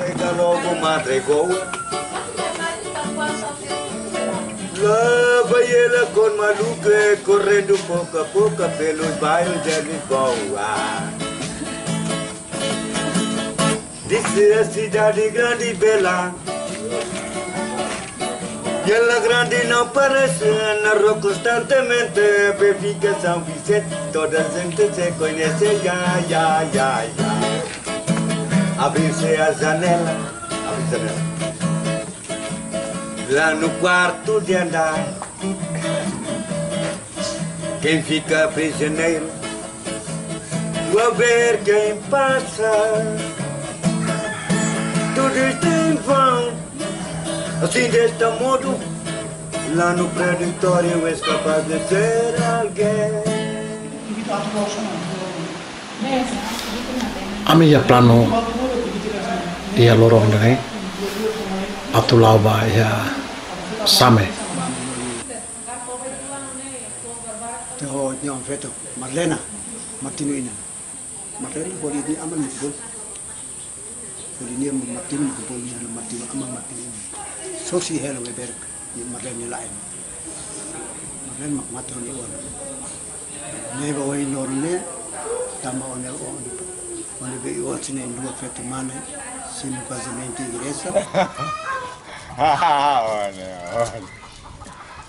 Chega logo madre goa Lava ela con maluca correndo pouco a pouco pelos bairros de Lisboa. Disse a cidade grande e bela. E ela grande não parece, narrou constantemente Benfica São Vicente, toda a gente se conhece. Ya, ya, ya, ya Abre-se a janela Abre a janela. Lá no quarto de andar Quem fica prisioneiro Vou ver quem passa. Tudo está em vão Assim deste modo Lá no predictório és capaz de ser alguém. Ami ya plano ia lorong dai atulau ba ya same. Ho nyom feto Marlena. Martino ina Marlena ko ni aman ko ko ni am Martino ko ko ni Martino aman Martino so si hello we ber ni Marlena lain. Marlena mak matro ni wan ne ba wai nor ne tama on el on on be o tine ndua feto se no casamento igreja.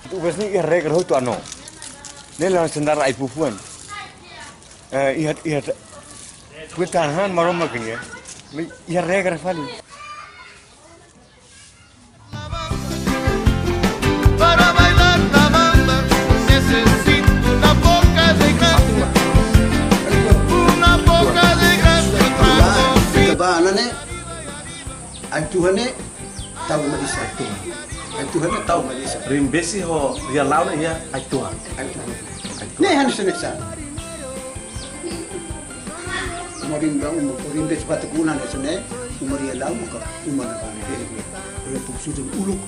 Tu vez ni ia regra hotu ano. Nela sendara ai pupuan. Eh ia ia Kuitahan maroma kini. Ia regra fali. Tahu madisa tuhan ai tuhane tahu madisa Rimbesi ho ria launa ia ai tua. ai tuhan ne han sene sa umarin ba um umarin bes bat kuna ne sene umari ala muka umana ba ne pu su uluk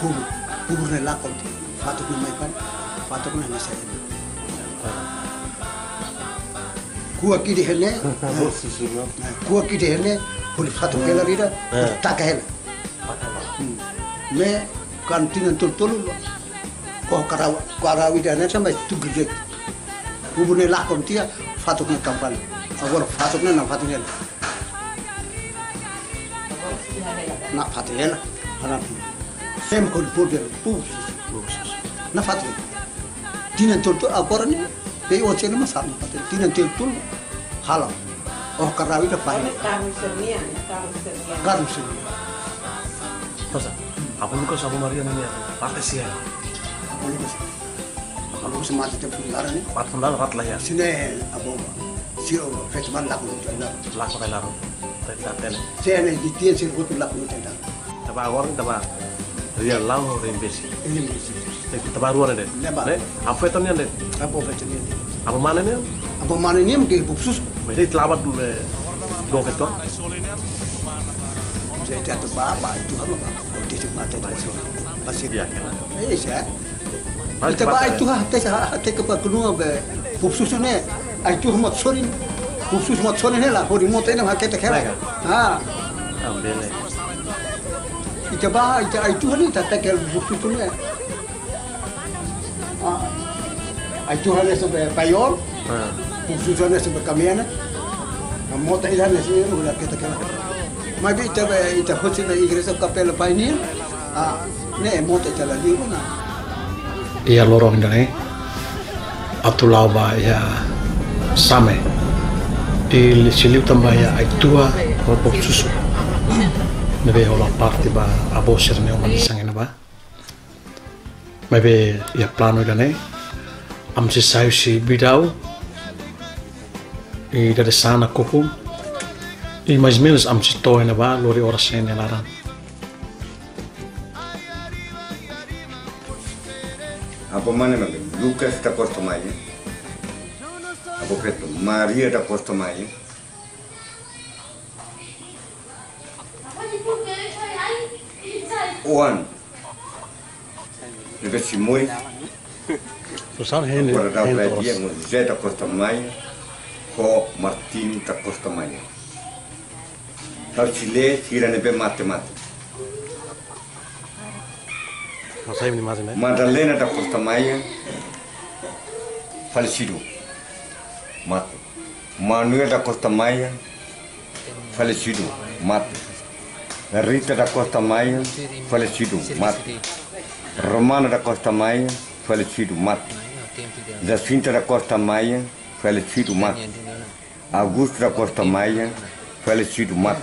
puru puru ne la kon fatu ku mai pan fatu ku ne sa kuwa kidi hele kuwa kidi hele puli fatu kela rida taka hele me kantina tul tul ko karawa karawi dana sampai tu gede kubune lakon tia fatuk ne kampal. Agora fatuk ne na fatuk ne na ana sem ko purde pu na fatuk tinan tul tul pe o chene ma sa fatuk tinan tul tul hala oh karawi da pai garu sini Tosa. Apa luka sabu Maria ni pakai sia. kalau semati te pulara ne Pat fundal rat lah ya. sine abo sio festival lakon tul Lako kay laro. Tay ta tele. sene di tien sir ko lakon tul Taba awar taba. Ria lau ho rimbesi. tabaruwa na den apo fetan yan den apo fetan yan den apo mana ne apo mana ne mke buksus me dai tlabat do fetan saya jatuh bapa itu apa pak kalau dia mata itu masih dia eh saya kita bapa itu hati hati kepada kedua be buksus ne itu hmat sorin buksus hmat sorin ne lah hori mata ini hati tak hebat ah ambil Ita ba ita itu ni tak tak buksus ne itu hanya sampai payor ne sampai kamiana mot ini hanya sini udah kita kira Mai bi ita ita hoci na igreja kapela ah ne mot ita la liu na ia lorong atulau ba ya same. Il siliu tamba ya ai tua ko pop susu Mebe hola parte ba abo serne o manisang ina ba Mebe ya plano dane Amtje Suisje Budau. I dari sana kuku. I mais minus amtje na ba lori ora na nilaran. Mane Lucas ta posto mai. Apo Maria ta posto Oan, One. Lepas si moi. Susan hen Agora dá hen para toros. dia José da Costa Maia. Com Martim da Costa Maia. Hausile sirane pe mate mate. Não sei mais né? Madalena da Costa Maia, falecido, mate. Manuel da Costa Maia, falecido, mate. Rita da Costa Maia, falecido, mate. Romana da Costa Maia, falecido, mate. Jacinta da Costa Maia, falecido, mate. Augusto da Costa Maia, falecido, mate.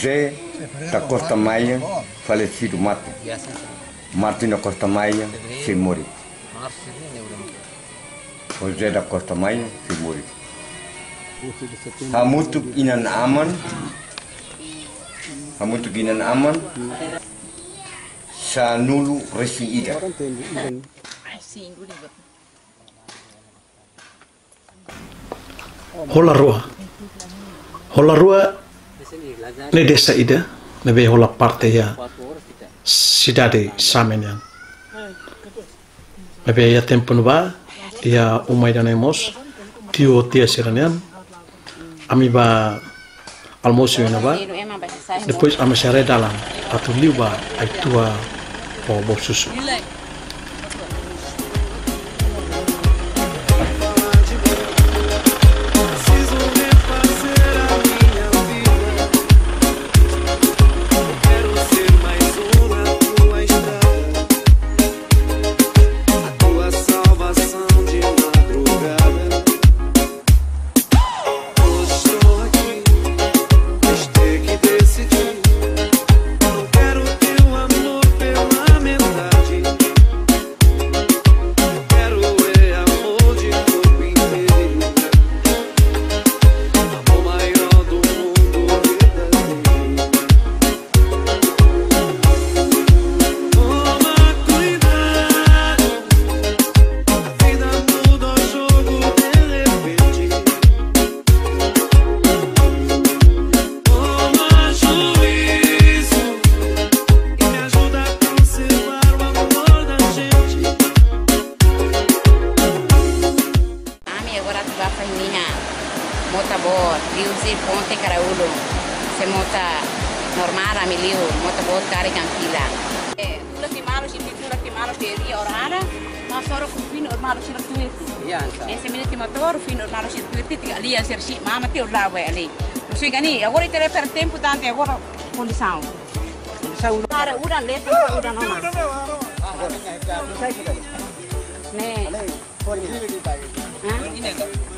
Zé da Costa Maia, falecido, mate. Martin da Costa Maia, se morre. José da Costa Maia, se morre. Hamutuk inan aman, hamutuk inan aman, sanulu resi ida. Hola rua. Hola rua. Ne desa ida ne be hola parte ya. Sidade samen yang ne be ya tempo ba ya umai dana mos tio tia siranian ami ba almoço na ba depois ama sare dalam atu liu ba ai tua o bo Mina, Motabot, Liuzi, Ponte, Caraulo, se mota normala, miliu, Motabot, Cari, Campila. Tula timalos, e que eh, timalos de Ria Orara, mas só o fim normal, se não tuir. Esse menino timator, fim normal, se tuir, titi, ali, a ser, mama, teu lá, ué, ali. Não sei, gani, agora terá per tempo, tanto, agora, condição. Condição, Cara, ura, letra, ura, não mais. Né? Né?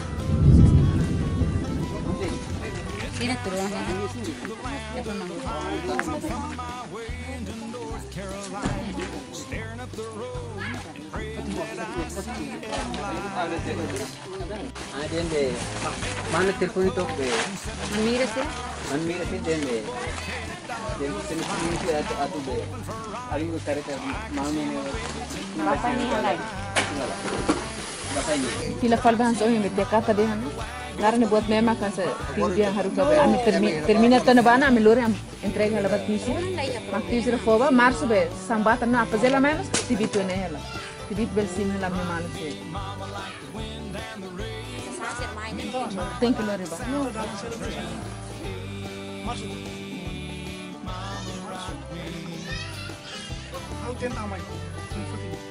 Sira turuan sana. Ya pun mang. అదేండి మన తిరుపతి తోపు మీరసే మన మీరసే దేండి తిరుపతి నుంచి అటు అటు అడిగి కరెక్ట్ మామూలు Kila falba han sohi mit kata de han. Buat mema kan se dia haru ka ami termina na bana ami am entrega la bat misi. Mak ti sira foba marso be sambata na fazela menos tibito ne hela. Tibit bel sim la me mal se. Thank you lore ba. eh itu membayar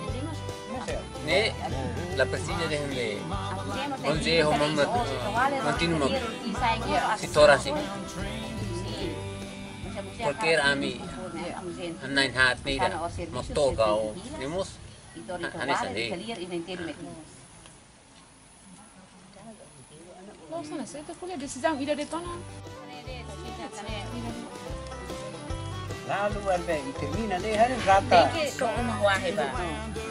ねラプシージャでへんでほんじえほまんままきぬましとらし porque era ami nain hat ni da mokto gao nimus ane sa de Não, não, você tá colhendo decisão, ira de tona. Lalu albe, termina de hari rata. Tem que tomar um.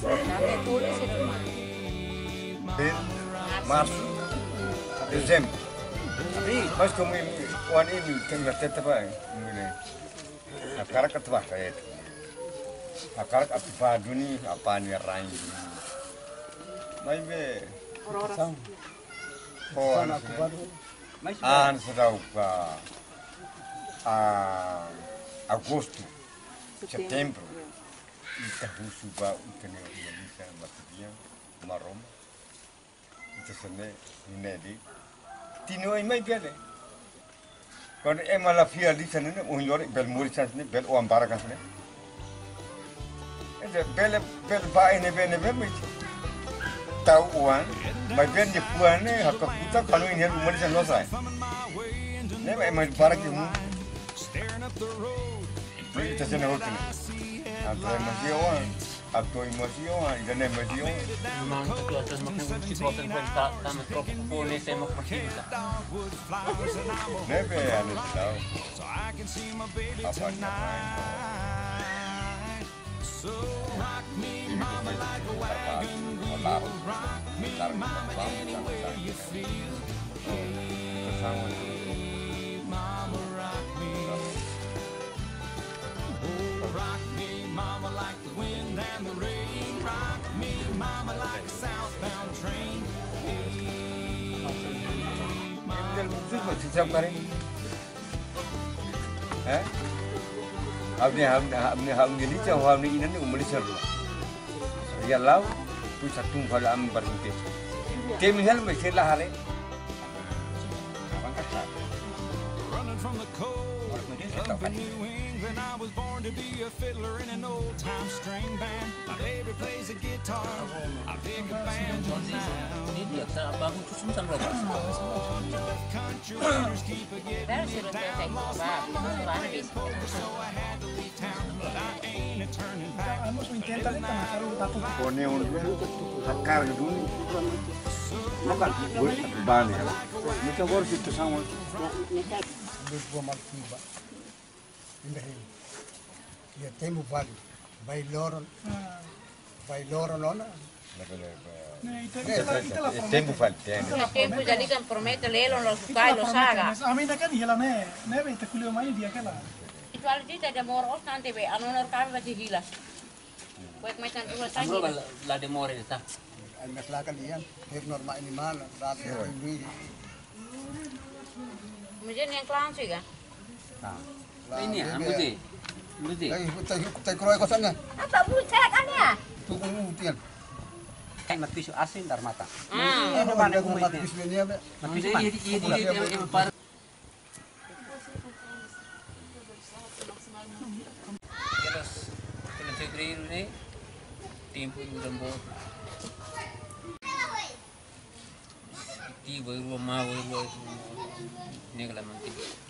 Mas o ano ini tengah tetap ay, mungkin akarak atwa kaya itu. Duni apa ni rain. Mai be. Sang. Oh, baru. an serau ka a agosto, setembro. Ita husu ba utene Indonesia matidia marom. Ita sene inedi. Tino ai mai bele. Kon e mala fia di sene ne un lore bel muri sene bel o ambara kan sene. Ede bele bel ba ene bene bele tau uan mai ben di puane hakka puta kanu ini sene no sai. Ne mai mai para ki mu. Ita sene hotel. Atau masih orang, atau masih Aclamación, aclamación, ganemación. Man, tak to jsme trochu. Nebe, So rock me, mama, like a wagon wheel. Rock me, mama, any you feel. southbound train. Eh? Abni hamni hamni hamni ni cah hamni ini ni umur lisar tu. Ya lau, tu satu hal am berhenti. Kemihal macam lah hari. Abang kata. Orang macam tak. I was born to be a fiddler in an old time string band. My baby plays a guitar, I pick a banjo now. Enough country my mind playing poker, so I to I ini. Ya tempo vale. Vai loro. Vai loro lona. Tempo falta. Il tempo già lì che promette lelo lo stai lo saga. Aminda kan hila ne, ne be te kulio mai dia kala. Itu al dita da mor os tante be anu nor kabe ba hila. Kuek macam tu sa Amro hila. la de more ta. Ay maslakan iyan. Hep normal ini mana. Rati ini. Mungkin yang kelang sih kan. Ini tay kroy ko sana. Apa bucek kan ya? Tukung utian. Kayak mati asin dar mata. Hmm. Matis niya ba? Mati pisu Ini pan. ini ini ini par. Kelas kelas Febrero ni tempo yung lambo. Ti baru ma baru ni kalau mungkin.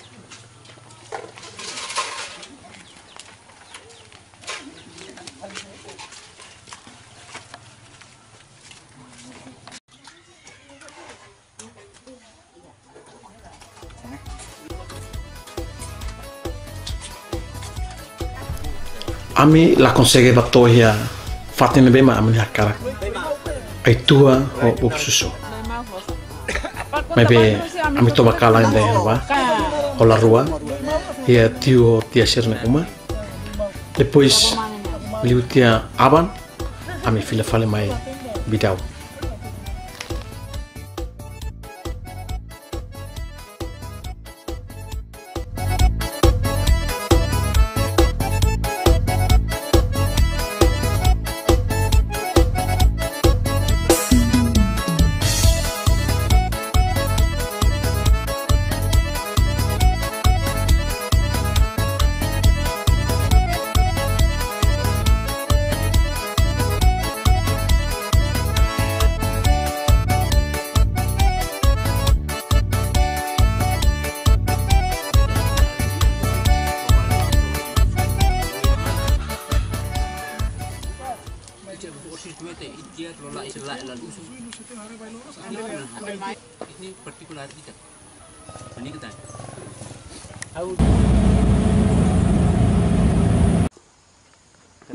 ami la ya fatine bema ami hakara ai tua o upsusu maybe ami to bakala inde ba o la rua. Ia tio tia sirne uma. Depois liu tia aban. Ami fila fale mai bidau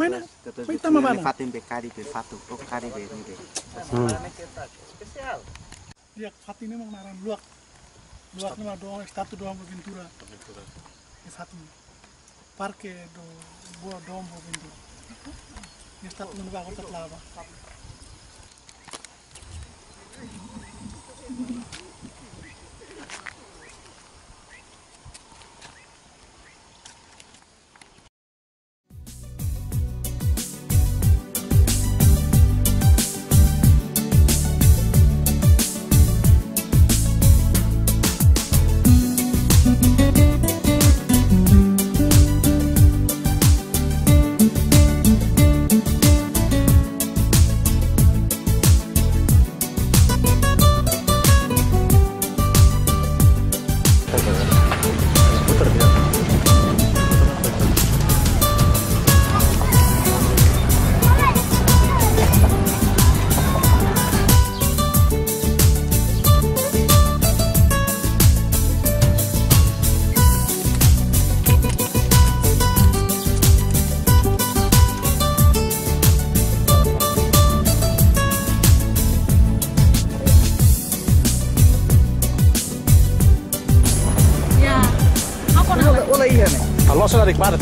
Mana? May tama ba na? Fatin be kari be fatu. Oh kari be ni be. Dia hati ini mau naran luak. Luak nama doang, statu doang Ventura. Hati. Parque do buah doang Ventura. Ini statu nung ba kota lava. Ya. Di kemarin.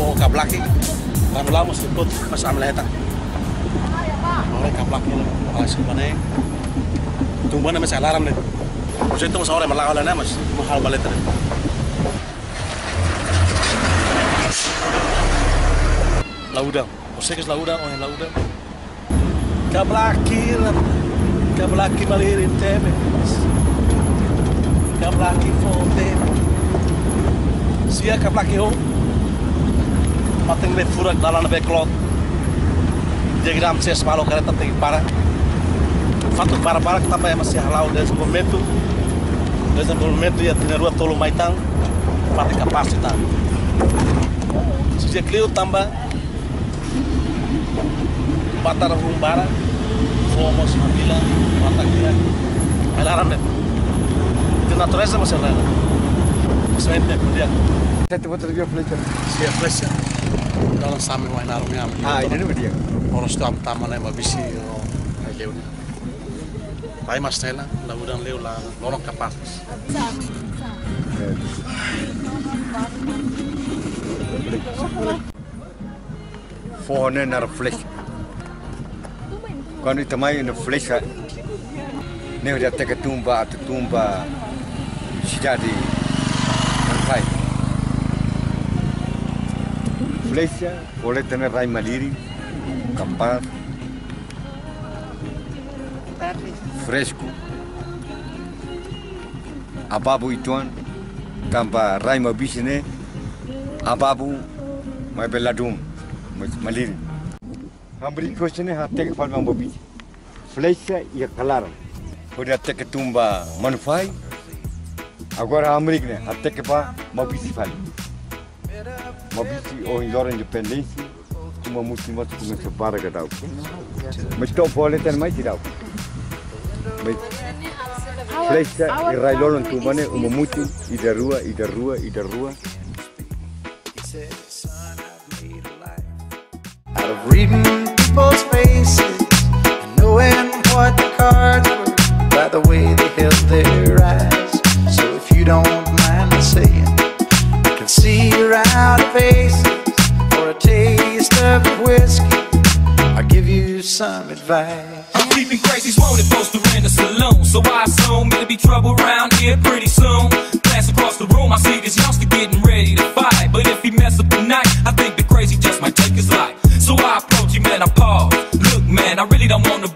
Oh, kablaki. Kami lama sebut mas amleta. Oleh kablaki alas mana? Tunggu na mas alarm nih. Saya itu mas orang malah oleh mas mahal balik tadi. Laudang. É laudang, oh laudang. Kablaki, Kablaki Maliri Tebe, Kablaki Fonte, Sia Kablaki Ho, Mating Le Furak Dalan Beklot, Diagram Ses Malo Kereta Tinggi Para, Fatuk Para Para Kita Paya Masih Halau Dari Sebelum Desde o desenvolvimento ia ter rua tolo Maitan, para capacitar. Se já criou também, batar um rumbara, Batakira, Elaram deh. Di natureza masih rela. Masih ente kemudian. Satu botol dia flecha. sia flecha dalam sami wa narum yam Ah, ini dia. oros tu am tamana ma bisi o ai leu Pai mastela la udan leu la lorong kapas Forne naar de flecha. Quando também na flecha, nem já tem tumba, a tumba, cidade, não sai. Flecha, pode ter rai maliri, capaz, fresco, ababu ituan, tampa rai mabisine, ababu, mai beladum, maliri. Ambricosene até que falmam bobit. Flecha e calaram. Por até que tumba manufai. Agora ambrigne até que pá mabisi fal. Mabisi ou indora independência. Uma muslima que começou para que dau. Mas tão pole ter mais dau. Mas flecha e railolon tumbane uma muito e da rua e da rua e da rua. Out of reading the way they held their eyes. So if you don't mind me saying, I can see your out of faces for a taste of whiskey. I'll give you some advice. I'm keeping crazies wanted poster in the saloon. So I assume it'll be trouble around here pretty soon. Glance across the room, I see this youngster getting ready to fight. But if he mess up tonight, I think the crazy just might take his life. So I approach him and I pause. Look, man, I really don't want to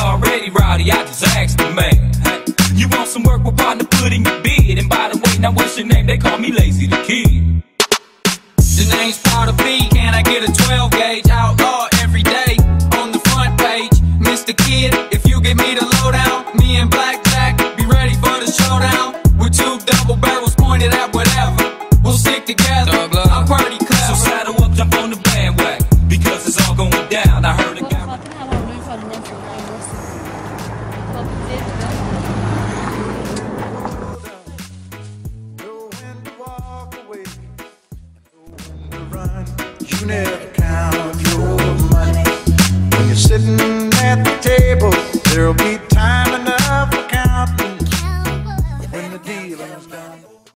already rowdy, I just asked the man. You want some work? Well, partner, put in your bid. And by the way, now what's your name? They call me Lazy the Kid. The name's Powder B. Can I get a 12 gauge? Outlaw